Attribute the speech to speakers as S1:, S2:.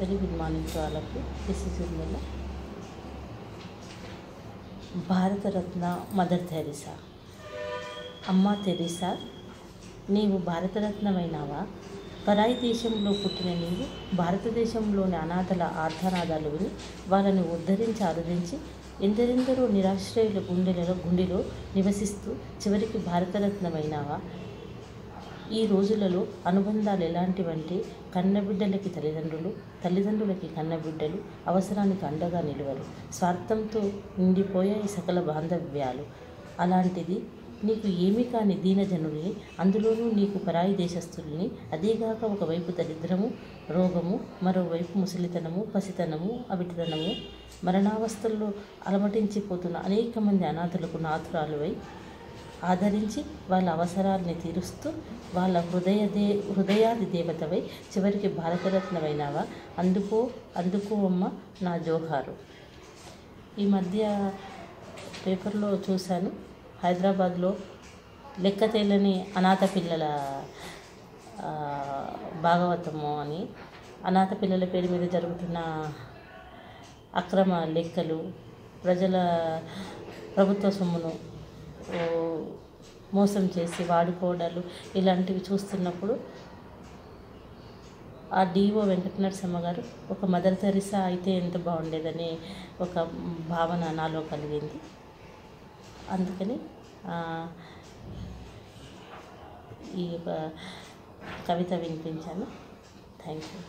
S1: Very good morning to all of you. This is Urmila Bharat Ratna mother Teresa అమ్మ Teresa నీవు భారతరత్నమైనావా పరాయి దేశంలో పుట్టిన నీవు భారతదేశంలోని అనాథల ఆర్ధనాదాలు విని వాళ్ళని ఉద్ధరించి ఆదరించి ఎందరెందరో నిరాశ్రయుల గుండెలలో గుండెలో నివసిస్తూ చివరికి భారతరత్నమైనావా ఈ రోజులలో అనుబంధాలు ఎలాంటివంటే కన్నబిడ్డలకి తల్లిదండ్రులు తల్లిదండ్రులకి కన్నబిడ్డలు అవసరానికి అండగా నిలవరు. స్వార్థంతో నిండిపోయాయి సకల బాంధవ్యాలు అలాంటిది నీకు ఏమీ కాని దీనజనుల్ని అందులోనూ నీకు పరాయి దేశస్థుల్ని అదేగాక ఒకవైపు దరిద్రము రోగము మరోవైపు ముసలితనము పసితనము అవిటితనము మరణావస్థల్లో అలమటించిపోతున్న అనేక మంది అనాథులకు నాథురాలువై ఆదరించి వాళ్ళ అవసరాల్ని తీరుస్తూ వాళ్ళ హృదయ దే హృదయాది దేవతవై చివరికి భారతరత్నమైనావా? అందుకో అందుకో అమ్మ నా జోహారు. ఈ మధ్య పేపర్లో చూశాను హైదరాబాద్లో లెక్క తేలని అనాథ పిల్లల భాగవతము అని. అనాథ పిల్లల పేరు మీద జరుగుతున్న అక్రమ లెక్కలు ప్రజల ప్రభుత్వ సొమ్మును మోసం చేసి వాడుకోవడాలు ఇలాంటివి చూస్తున్నప్పుడు ఆ డిఓ వెంకట గారు ఒక మదర్ తెరిసా అయితే ఎంత బాగుండేదని ఒక భావన నాలో కలిగింది. అందుకని ఈ యొక్క కవిత వినిపించాను. Thank you